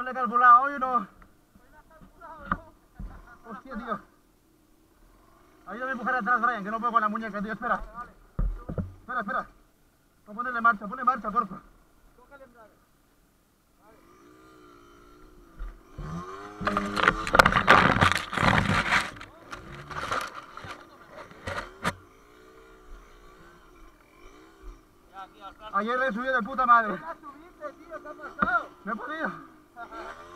No le he calculado hoy, no. Hostia, tío. Ayúdame a empujar atrás, Brian, que no puedo con la muñeca, tío. Espera. Espera, espera. Voy a ponerle marcha, ponle marcha, porfa. Ayer le subí de puta madre. subiste, tío? ¿Qué ha pasado? No he podido. Uh-huh.